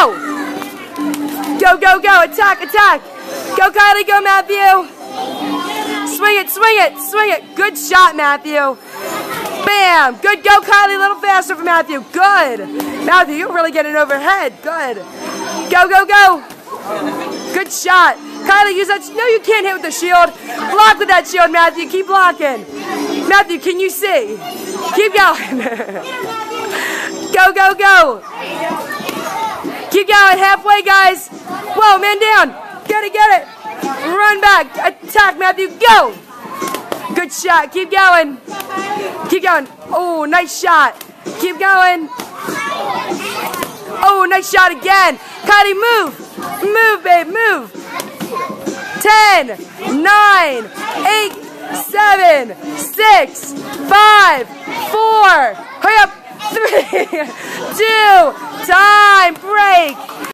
Go! Go, go. Attack, attack. Go, Kylie. Go, Matthew. Swing it, swing it, swing it. Good shot, Matthew. Bam. Good. Go, Kylie. A little faster for Matthew. Good. Matthew, you're really getting overhead. Good. Go, go, go. Good shot. Kylie, use that. No, you can't hit with the shield. Block with that shield, Matthew. Keep blocking. Matthew, can you see? Keep going. go, go, go. Going. Halfway, guys. Whoa, man down. Get it, get it. Run back. Attack, Matthew. Go. Good shot. Keep going. Keep going. Oh, nice shot. Keep going. Oh, nice shot again. Kylie, move. Move, babe. Move. 10, 9, 8, 7, 6, 5, 4. Hurry up. 3, 2, time cake.